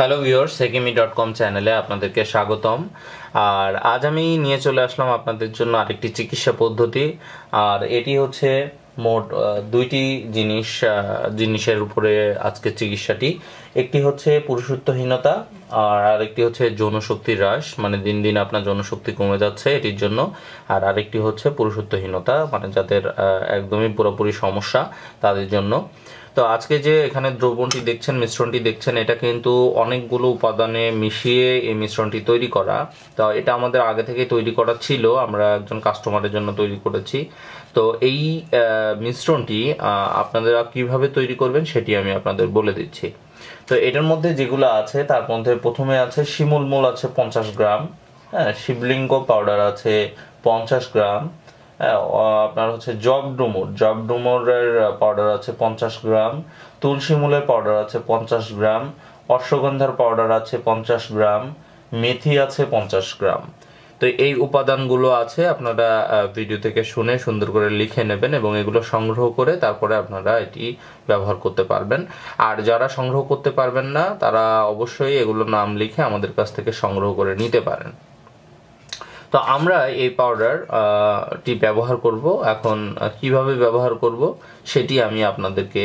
Hello viewers সেকিমি dot com চ্যানেলে আপনাদেরকে স্বাগতম। আর আজ আমি নিয়ে চলে আসলাম আপনাদের জন্য আরেকটি চিকিৎসা পদ্ধতি। আর এটি হচ্ছে মোট দুইটি জিনিস জিনিসের উপরে আজকের চিকিৎসাটি। একটি হচ্ছে পুরুষত্বহীনতা, আর আরেকটি হচ্ছে যৌনশক্তি হ্রাস। মানে দিন দিন আপনার যৌনশক্তি কমে যাচ্ছে এটির জন্য। আর আরেকটি হচ্ছে পুরুষত্বহীনতা মানে যাদের একদমই পুরোপুরি সমস্যা তাদের জন্য। তো আজকে যে এখানে দ্রবণটি দেখছেন মিশ্রণটি দেখছেন এটা কিন্তু অনেকগুলো উপাদানে মিশিয়ে এই মিশ্রণটি তৈরি করা। তো এটা আমাদের আগে থেকে তৈরি করা ছিল আমরা একজন কাস্টমারের জন্য তৈরি করেছি। তো এই মিশ্রণটি আহ, আপনারা কীভাবে তৈরি করবেন সেটি আমি আপনাদের বলে দিচ্ছি। তো এটার মধ্যে যেগুলো আছে তার মধ্যে প্রথমে আছে শিমুল মূল আছে পঞ্চাশ গ্রাম হ্যাঁ শিবলিঙ্গ পাউডার আছে পঞ্চাশ গ্রাম আপনার হচ্ছে জব ডুমুর। জব ডুমুরের পাউডার আছে পঞ্চাশ গ্রাম। তুলসী মূলের পাউডার আছে পঞ্চাশ গ্রাম। অশ্বগন্ধার পাউডার আছে পঞ্চাশ গ্রাম। মেথি আছে পঞ্চাশ গ্রাম। তো এই উপাদানগুলো আছে, আপনারা ভিডিও থেকে শুনে সুন্দর করে লিখে নেবেন এবং এগুলো সংগ্রহ করে তারপরে আপনারা এটি ব্যবহার করতে পারবেন। আর যারা সংগ্রহ করতে পারবেন না, তারা অবশ্যই এগুলো নাম লিখে আমাদের কাছ থেকে সংগ্রহ করে নিতে পারেন। তো আমরা এই পাউডার টি ব্যবহার করব। এখন কীভাবে ব্যবহার করব সেটি আমি আপনাদেরকে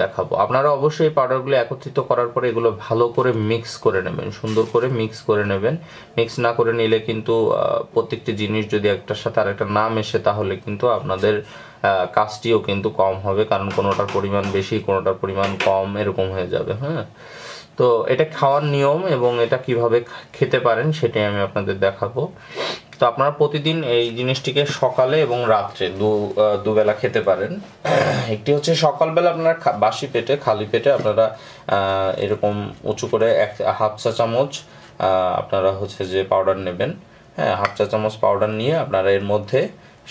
দেখাবো। আপনারা অবশ্যই এই পাউডারগুলো একত্রিত করার পরে এগুলো ভালো করে মিক্স করে নেবেন, সুন্দর করে মিক্স করে নেবেন। মিক্স না করে নিলে কিন্তু প্রত্যেকটি জিনিস যদি একটার সাথে আর একটা না মেশে তাহলে কিন্তু আপনাদের কাজটিও কিন্তু কম হবে, কারণ কোনোটার পরিমাণ বেশি, কোনোটার পরিমাণ কম, এরকম হয়ে যাবে হ্যাঁ। তো এটা খাওয়ার নিয়ম এবং এটা কীভাবে খেতে পারেন সেটাই আমি আপনাদের দেখাবো। তো আপনারা প্রতিদিন এই জিনিসটিকে সকালে এবং রাত্রে দু দুবেলা খেতে পারেন। একটি হচ্ছে সকালবেলা আপনারা বাসি পেটে, খালি পেটে আপনারা এরকম উঁচু করে এক হাফ চা চামচ আপনারা হচ্ছে যে পাউডার নেবেন। হ্যাঁ হাফ চা চামচ পাউডার নিয়ে আপনারা এর মধ্যে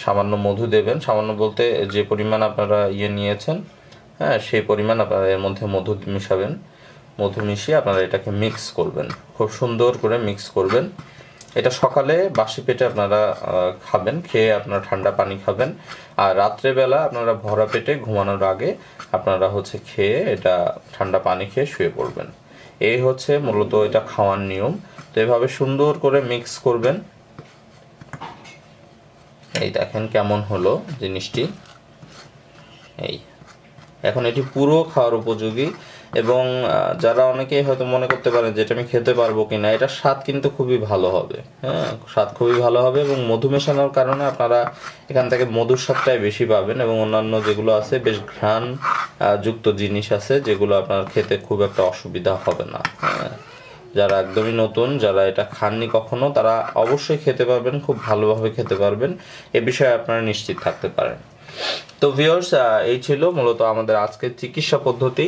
সামান্য মধু দেবেন। সামান্য বলতে যে পরিমাণ আপনারা ইয়ে নিয়েছেন হ্যাঁ সেই পরিমাণ আপনারা এর মধ্যে মধু মিশাবেন। মধু মিশিয়ে আপনারা এটাকে মিক্স করবেন। খুব সুন্দর করে মিক্স করবেন। এটা সকালে বাসি পেটে আপনারা খাবেন, খেয়ে আপনারা ঠান্ডা পানি খাবেন। আর রাত্রেবেলা আপনারা ভরা পেটে ঘুমানোর আগে আপনারা হচ্ছে খেয়ে এটা ঠান্ডা পানি খেয়ে শুয়ে পড়বেন। এই হচ্ছে মূলত এটা খাওয়ার নিয়ম। তো এভাবে সুন্দর করে মিক্স করবেন। এই দেখেন কেমন হলো জিনিসটি। এই, এখন এটি পুরো খাওয়ার উপযোগী। এবং যারা অনেকেই হয়তো মনে করতে পারেন যে এটা আমি খেতে পারব কিনা, এটার স্বাদ কিন্তু খুবই ভালো হবে। হ্যাঁ স্বাদ খুবই ভালো হবে এবং মধু মেশানোর কারণে আপনারা এখান থেকে মধুর স্বাদটাই বেশি পাবেন এবং অন্যান্য যেগুলো আছে, বেশ ঘ্রাণ যুক্ত জিনিস আছে যেগুলো আপনার খেতে খুব একটা অসুবিধা হবে না। হ্যাঁ। যারা একদমই নতুন, যারা এটা খাননি কখনো, তারা অবশ্যই খেতে পারবেন, খুব ভালোভাবে খেতে পারবেন। এ বিষয়ে আপনারা নিশ্চিত থাকতে পারেন। তো ভিউয়ার্স এই ছিল মূলত আমাদের আজকের চিকিৎসা পদ্ধতি।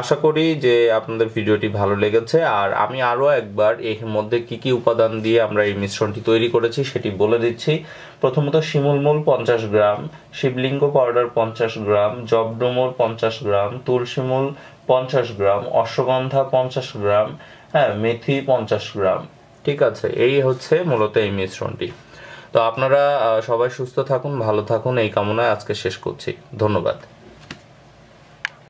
আশা করি যে আপনাদের ভিডিওটি ভালো লেগেছে। আর আমি আরও একবার এর মধ্যে কি কি উপাদান দিয়ে আমরা এই মিশ্রণটি তৈরি করেছি সেটি বলে দিচ্ছি। প্রথমত শিমুলমূল পঞ্চাশ গ্রাম, শিবলিঙ্গ পাউডার পঞ্চাশ গ্রাম, জবডুমুর পঞ্চাশ গ্রাম তুলসীমূল পঞ্চাশ গ্রাম, অশ্বগন্ধা পঞ্চাশ গ্রাম হ্যাঁ মেথি পঞ্চাশ গ্রাম। ঠিক আছে, এই হচ্ছে মূলত এই মিশ্রণটি। তো আপনারা সবাই সুস্থ থাকুন, ভালো থাকুন, এই কামনায় আজকে শেষ করছি। ধন্যবাদ।